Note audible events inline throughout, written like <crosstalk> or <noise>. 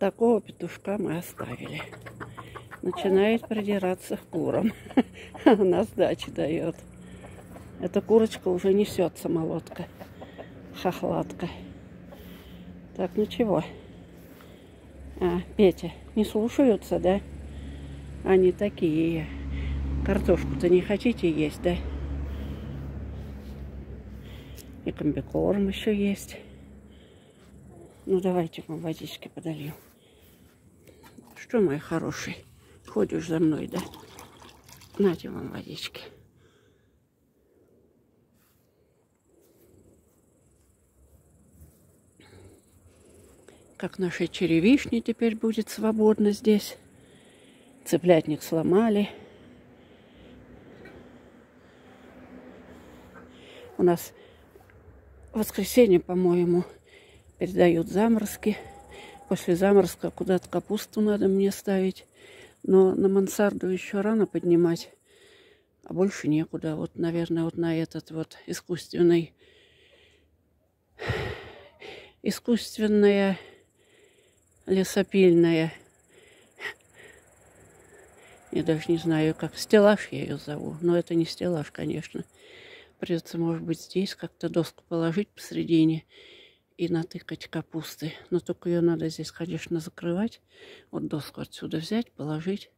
такого петушка мы оставили. Начинает придираться к курам. <laughs> На сдачи дает. Эта курочка уже несется молотка. Хохлатка. Так, ну чего? А, Петя, не слушаются, да? Они такие. Картошку-то не хотите есть, да? И комбикорм еще есть. Ну, давайте вам водички подолью. Что, мой хороший, ходишь за мной, да? Нате вам водички. Как наши черевишни теперь будет свободно здесь. Цыплятник сломали. У нас в воскресенье, по-моему, передают заморозки. После заморозка куда-то капусту надо мне ставить. Но на мансарду еще рано поднимать. А больше некуда. Вот, наверное, вот на этот вот искусственный... Искусственная лесопильная. Я даже не знаю, как. Стеллаж я ее зову. Но это не стеллаж, конечно. Придется, может быть, здесь как-то доску положить посередине и натыкать капусты. Но только ее надо здесь, конечно, закрывать. Вот доску отсюда взять, положить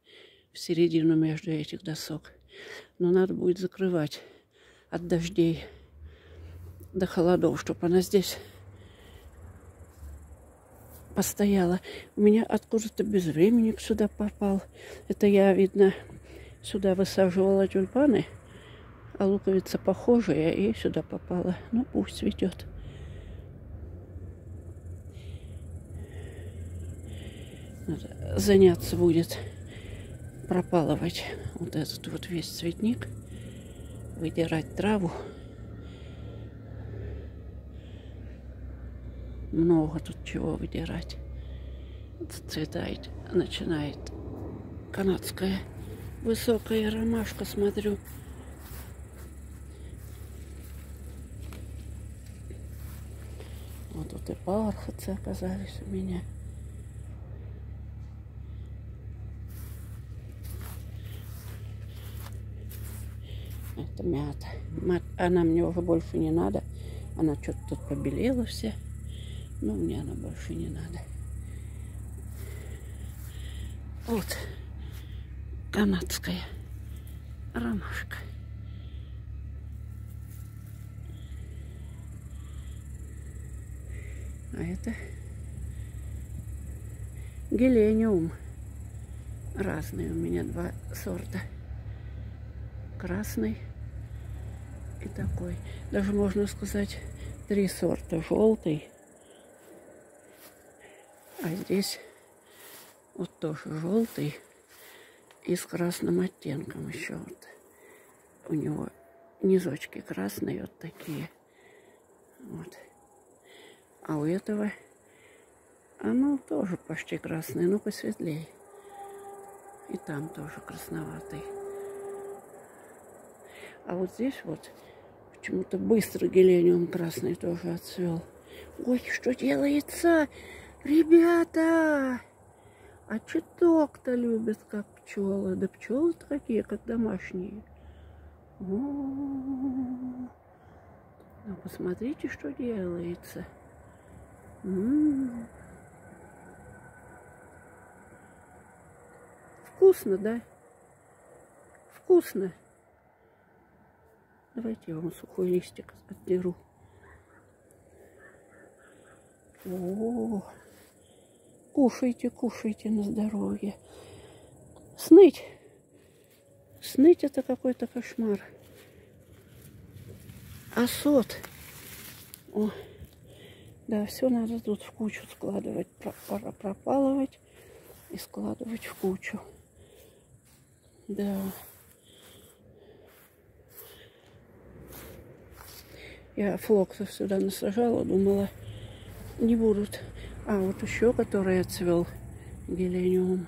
в середину между этих досок. Но надо будет закрывать от дождей до холодов, чтобы она здесь постояла. У меня откуда-то без времени сюда попал. Это я, видно, сюда высаживала тюльпаны. А луковица похожая и сюда попала. Ну, пусть цветет. Надо заняться будет пропалывать вот этот вот весь цветник, выдирать траву. Много тут чего выдирать. Цветает, начинает канадская высокая ромашка, смотрю. Вот тут и бархатцы оказались у меня. Это мята. Она мне уже больше не надо. Она что-то тут побелела все. Но мне она больше не надо. Вот канадская ромашка. А это гелениум. Разные у меня два сорта. Красный и такой. Даже можно сказать три сорта. Желтый. А здесь вот тоже желтый и с красным оттенком еще. Вот. У него низочки красные вот такие. Вот. А у этого оно тоже почти красное, но посветлее. И там тоже красноватый. А вот здесь вот почему-то быстро гелениум красный тоже отцвел. Ой, что делается? Ребята! А чуток-то любят, как пчелы. Да пчелы-то какие, как домашние. О -о -о. Ну, посмотрите, что делается. М-м-м. Вкусно, да? Вкусно. Давайте я вам сухой листик отберу. О, кушайте, кушайте на здоровье. Сныть. Сныть это какой-то кошмар. А. О. Да, все надо тут в кучу складывать, пропалывать и складывать в кучу. Да. Я флоксов сюда насажала, думала, не будут. А вот еще, который отцвел гелениум.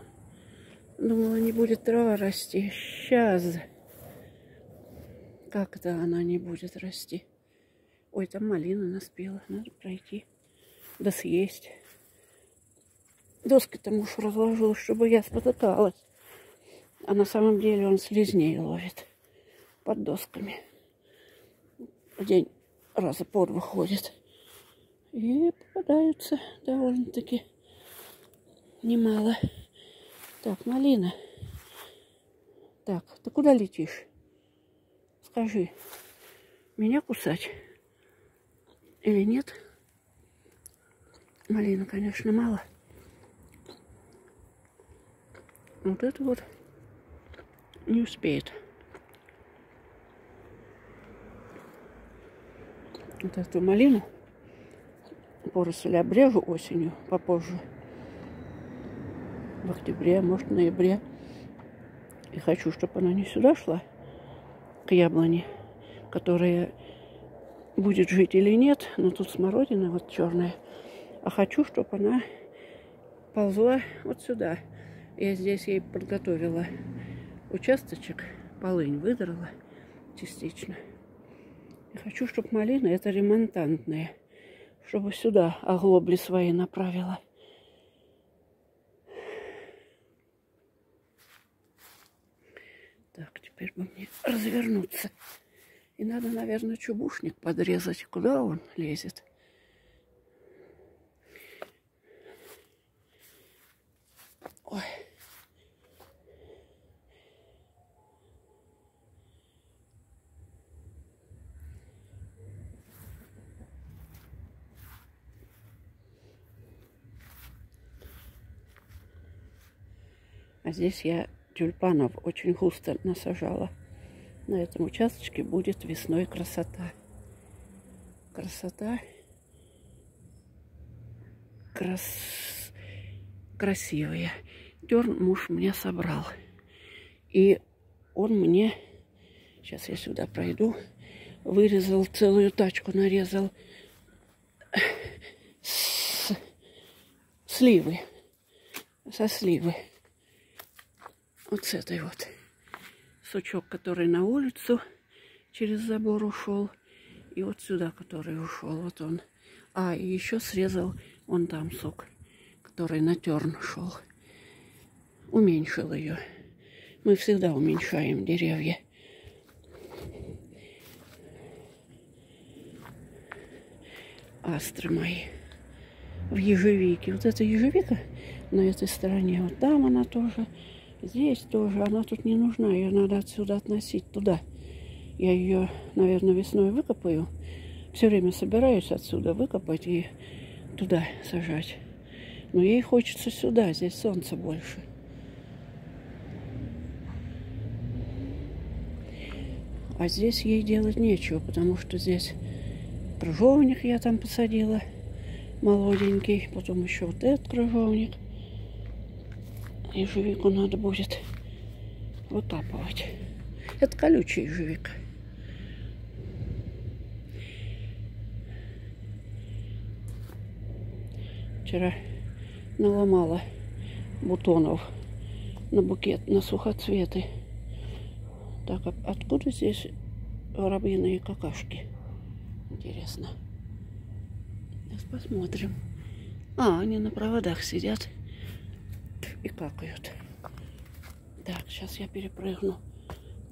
Думала, не будет трава расти. Сейчас. Как-то она не будет расти. Ой, там малина наспела. Надо пройти. Да съесть. доски-то муж разложил, чтобы я спотыкалась. А на самом деле он слизней ловит под досками. День раза по два ходит. И попадаются довольно-таки немало. Так, малина. Так, ты куда летишь? Скажи, меня кусать или нет? Малина, конечно, мало. Вот это вот не успеет. Вот эту малину поросль обрежу осенью попозже. В октябре, может, в ноябре. И хочу, чтобы она не сюда шла, к яблоне, которая будет жить или нет. Но тут смородина вот черная. А хочу, чтобы она ползла вот сюда. Я здесь ей подготовила участочек, полынь выдрала частично. И хочу, чтобы малина это ремонтантная, чтобы сюда оглобли свои направила. Так, теперь бы мне развернуться. И надо, наверное, чубушник подрезать. Куда он лезет? Ой. А здесь я тюльпанов очень густо насажала. На этом участочке будет весной красота. Красота. Крас... Красивая. Дерн муж мне собрал. И он мне, сейчас я сюда пройду, вырезал целую тачку, нарезал с... сливы, со сливы вот с этой вот. Сучок, который на улицу через забор ушел. И вот сюда, который ушел. Вот он. А, и еще срезал он там сок, который на терн шел. Уменьшил ее. Мы всегда уменьшаем деревья. Астры мои. В ежевике. Вот эта ежевика на этой стороне. Вот там она тоже. Здесь тоже она тут не нужна. Ее надо отсюда относить туда. Я ее, наверное, весной выкопаю. Все время собираюсь отсюда выкопать и туда сажать. Но ей хочется сюда. Здесь солнца больше. А здесь ей делать нечего, потому что здесь крыжовник я там посадила молоденький. Потом еще вот этот крыжовник – ежевику надо будет выкапывать. Это колючий ежевик. Вчера наломала бутонов на букет, на сухоцветы. Так, а откуда здесь воробьиные какашки? Интересно. Сейчас посмотрим. А, они на проводах сидят и какают. Так, сейчас я перепрыгну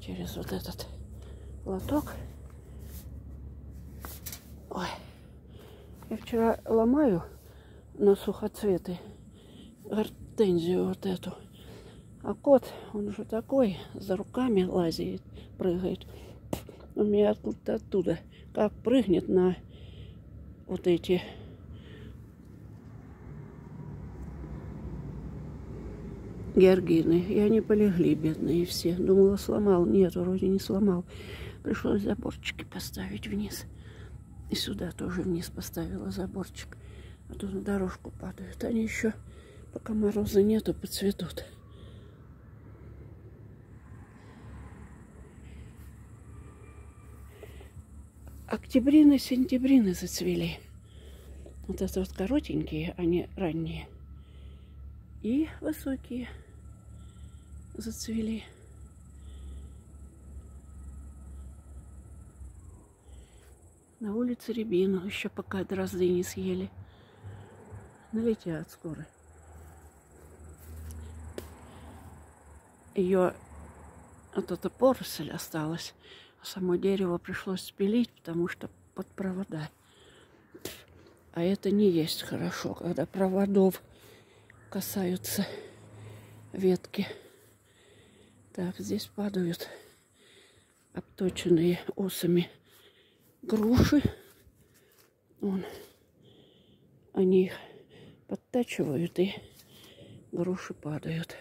через вот этот лоток. Ой, я вчера ломаю на сухоцветы гортензию вот эту. А кот, он уже такой, за руками лазит, прыгает. Он меня откуда-то оттуда, как прыгнет на вот эти георгины. И они полегли, бедные все. Думала, сломал. Нет, вроде не сломал. Пришлось заборчики поставить вниз. И сюда тоже вниз поставила заборчик. А то на дорожку падают. Они еще, пока мороза нету, подцветут. Октябрины, сентябрины зацвели. Вот это вот коротенькие, они ранние. И высокие зацвели. На улице рябину еще пока дрозды не съели. Налетят скоро. Ее вот эта поросль осталась. А само дерево пришлось спилить, потому что под провода. А это не есть хорошо, когда проводов касаются ветки. Так, здесь падают обточенные осами груши. Вон. Они их подтачивают, и груши падают.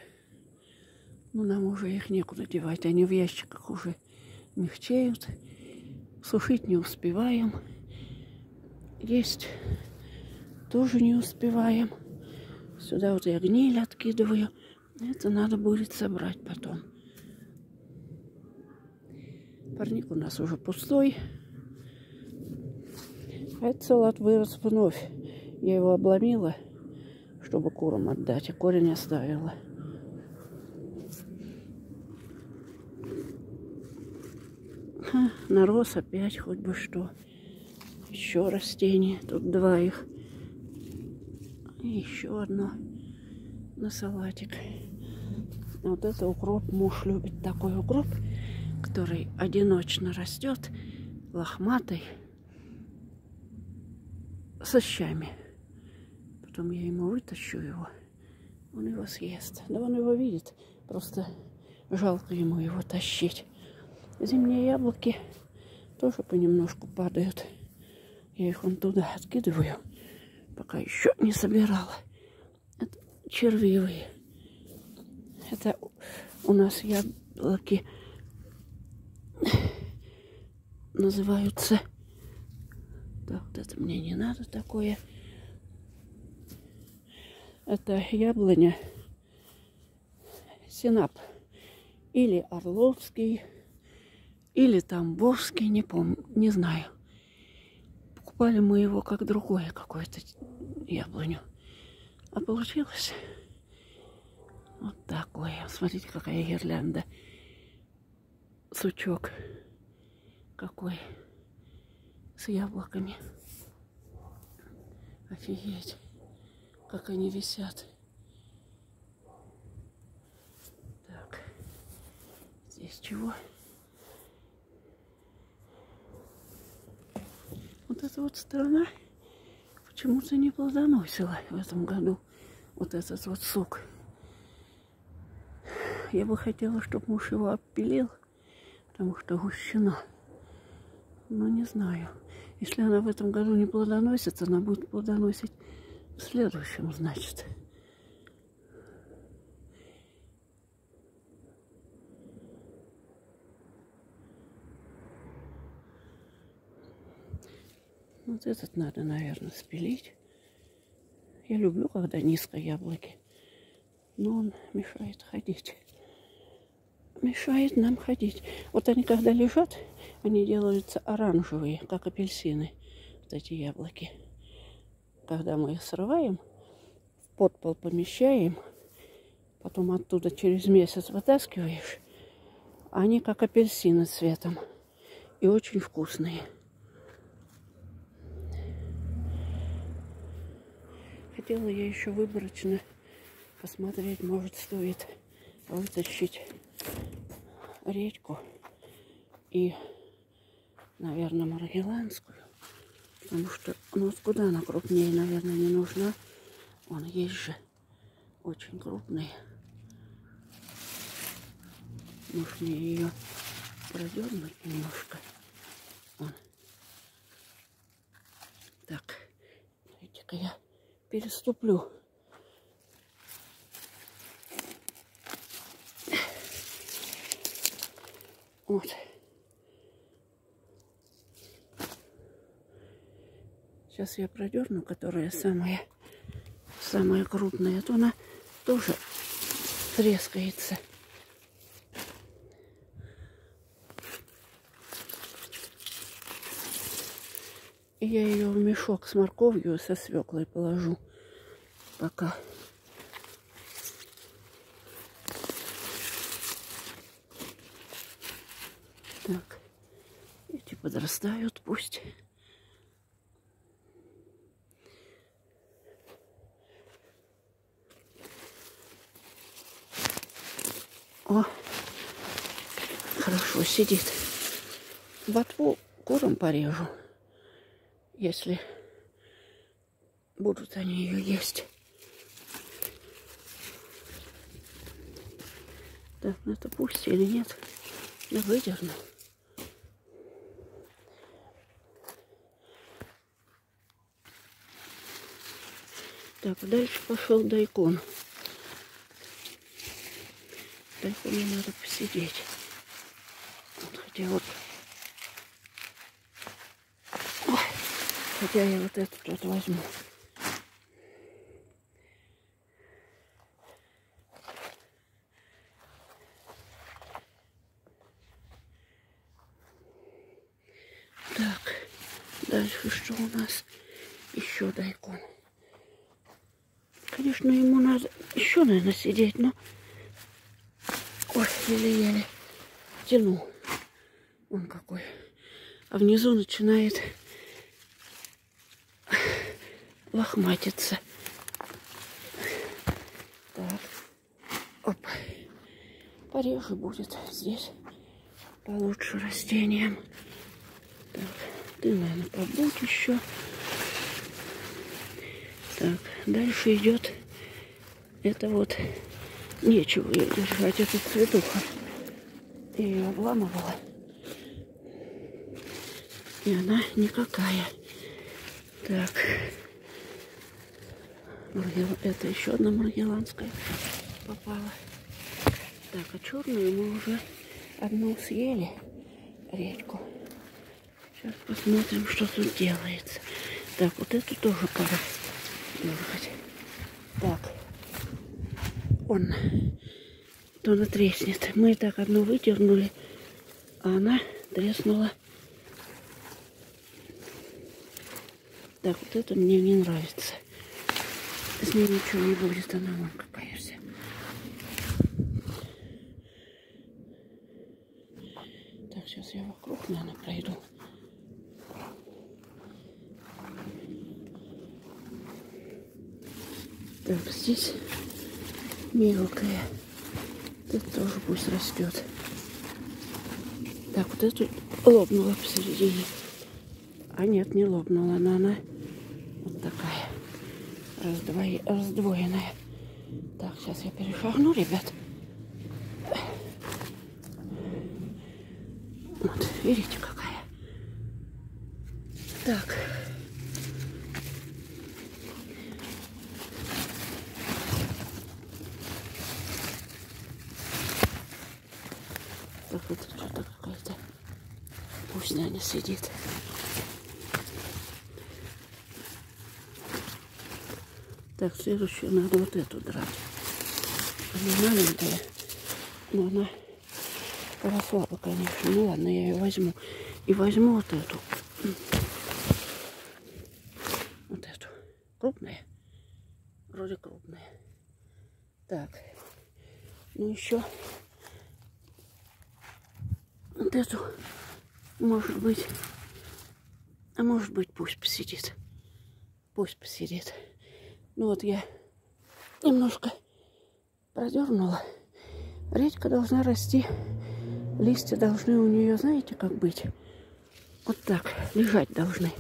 Но нам уже их некуда девать. Они в ящиках уже мягчеют. Сушить не успеваем. Есть тоже не успеваем. Сюда вот я гниль откидываю. Это надо будет собрать потом. Парник у нас уже пустой. А этот салат вырос вновь. Я его обломила, чтобы курам отдать, а корень оставила. Нарос опять хоть бы что. Еще растение. Тут два их. И еще одно на салатик. Вот это укроп. Муж любит такой укроп, который одиночно растет, лохматый, со щами. Потом я ему вытащу его. Он его съест. Да он его видит. Просто жалко ему его тащить. Зимние яблоки тоже понемножку падают. Я их вон туда откидываю, пока еще не собирала. Это червивые. Это у нас яблоки называются... Так, вот это мне не надо такое. Это яблоня Синап. Или Орловский или Тамбовский, не помню, не знаю. Покупали мы его как другое какое-то яблоню. А получилось вот такое. Смотрите, какая гирлянда. Сучок какой. С яблоками. Офигеть, как они висят. Так, здесь чего? вот эта вот сторона почему-то не плодоносила в этом году. Вот этот вот сок. Я бы хотела, чтобы муж его опилил, потому что гущина. Но не знаю. Если она в этом году не плодоносит, она будет плодоносить в следующем, значит. Вот этот надо, наверное, спилить. Я люблю, когда низко яблоки. Но он мешает ходить. Мешает нам ходить. Вот они, когда лежат, они делаются оранжевые, как апельсины. Вот эти яблоки. Когда мы их срываем, в подпол помещаем, потом оттуда через месяц вытаскиваешь, они как апельсины цветом. И очень вкусные. Хотела я еще выборочно посмотреть, может стоит вытащить редьку и, наверное, маргеланскую. Потому что у нас куда она крупнее, наверное, не нужна. Вон есть же очень крупные. Может мне ее продернуть немножко. Вон. Так, смотрите-ка я переступлю. Вот. Сейчас я продерну, которая самая, самая крупная. А то она тоже трескается. Я ее в мешок с морковью со свеклой положу пока. Так, эти подрастают пусть. О, хорошо сидит. Ботву курам порежу, если будут они ее есть. Так, ну это пусть или нет? Я выдерну. Так, дальше пошел дайкон. Дайконе надо посидеть. Хотя вот... Ой, хотя я вот этот вот возьму. Так, дальше что у нас? Еще дайкон. Конечно, ему надо еще, наверное, сидеть, но... Ой, еле-еле тяну. Он какой. А внизу начинает лохматиться. Так. Оп. Пореже будет здесь. Получше растениям. Так, ты, наверное, побудь еще. Так, дальше идет это вот нечего ее держать, это цветуха. Я ее обламывала. И она никакая. Так. Это еще одна маргеланская попала. Так, а черную мы уже одну съели, редьку. Сейчас посмотрим, что тут делается. Так, вот эту тоже пора дергать. Так. Он. То она треснет. Мы так одну выдернули, а она треснула. Так, вот это мне не нравится. С ней ничего не будет, она вон какая. Так, сейчас я вокруг, наверное, пройду. Так, здесь мелкая. Это тоже пусть растет. Так, вот эту лопнула посередине. А нет, не лопнула, но она вот такая. Раздвои, раздвоенная. Так, сейчас я перешагну, ребят. Вот, видите, какая. Так. Так это что-то какая-то пусть няня сидит. Так, следующую надо вот эту драть. Она маленькая, но она поросла бы, конечно. Ну ладно, я ее возьму. И возьму вот эту. Вот эту. Крупная? Вроде крупная. Так. Ну еще вот эту, может быть, а может быть пусть посидит. Пусть посидит. Ну вот я немножко продернула. Редька должна расти. Листья должны у нее, знаете, как быть? Вот так, лежать должны.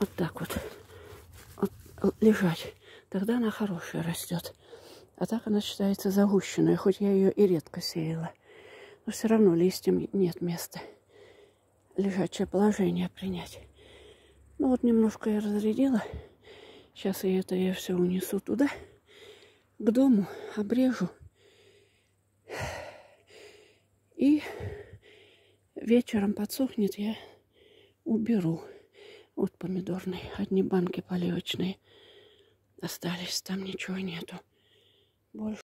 Вот так вот. вот лежать. Тогда она хорошая растет. А так она считается загущенной, хоть я ее и редко сеяла. Но все равно листьям нет места. Лежачее положение принять. Ну вот немножко я разрядила. Сейчас я это я все унесу туда, к дому, обрежу. И вечером подсохнет, я уберу. Вот помидорные, одни банки поливочные остались, там ничего нету. Больше